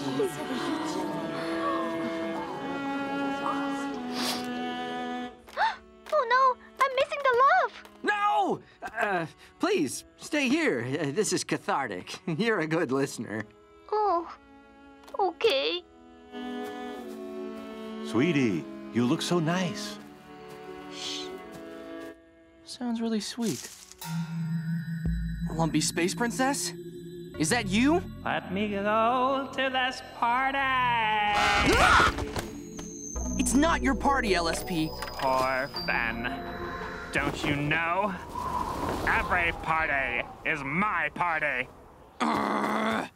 Oh no, I'm missing the love. No! Uh, please, stay here. Uh, This is cathartic. You're a good listener. Oh, okay. Sweetie, you look so nice. Sounds really sweet. Lumpy Space Princess? Is that you? Let me go to this party. It's not your party, LSP. Poor Finn. Don't you know? Every party is my party. I'm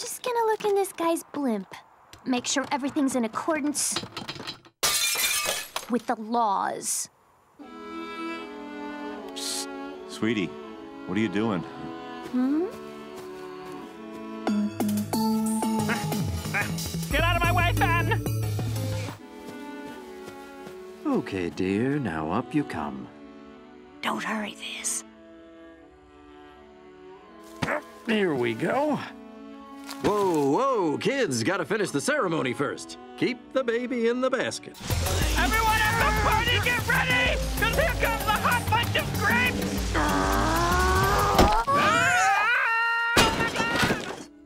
just gonna look in this guy's blimp. Make sure everything's in accordance with the laws. Sweetie, what are you doing? Hmm? Get out of my way, Finn! Okay, dear, now up you come. Don't hurry this. Here we go. Whoa, whoa, kids, gotta finish the ceremony first. Keep the baby in the basket. Everyone at the party, get ready! Cause here comes the hot bunch of grapes! Ah!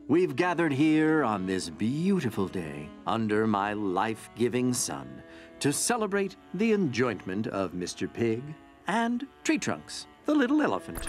We've gathered here on this beautiful day under my life giving sun to celebrate the enjoyment of Mr. Pig and Tree Trunks, the little elephant.